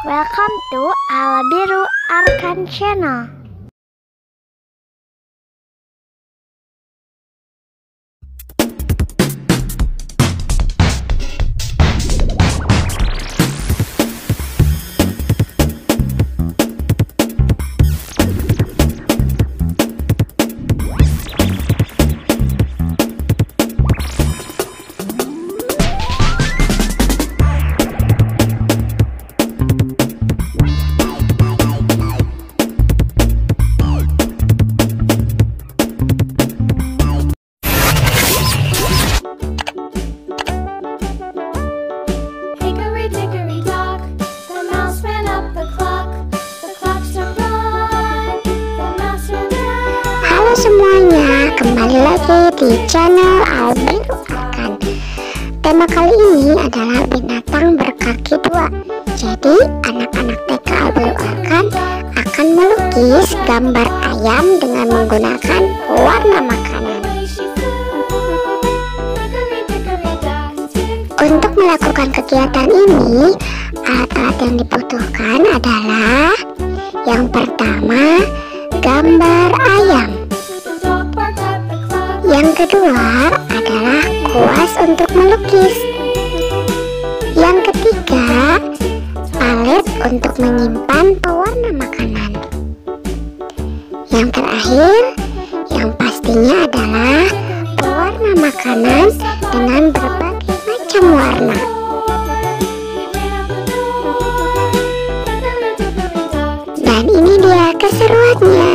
Welcome to Ala Biru Arkan Channel. semuanya, kembali lagi di channel Albin Akan Tema kali ini adalah binatang berkaki dua Jadi anak-anak TK Albin Akan akan melukis gambar ayam dengan menggunakan warna makanan. Untuk melakukan kegiatan ini, alat-alat yang dibutuhkan adalah Yang pertama, gambar ayam. Yang kedua adalah kuas untuk melukis. Yang ketiga, palet untuk menyimpan pewarna makanan. Yang terakhir, yang pastinya adalah pewarna makanan dengan berbagai macam warna. Dan ini dia keseruannya.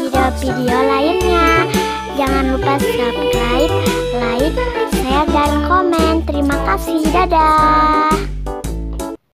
Video-video lainnya. Jangan lupa subscribe, like, share, dan komen. Terima kasih. Dadah.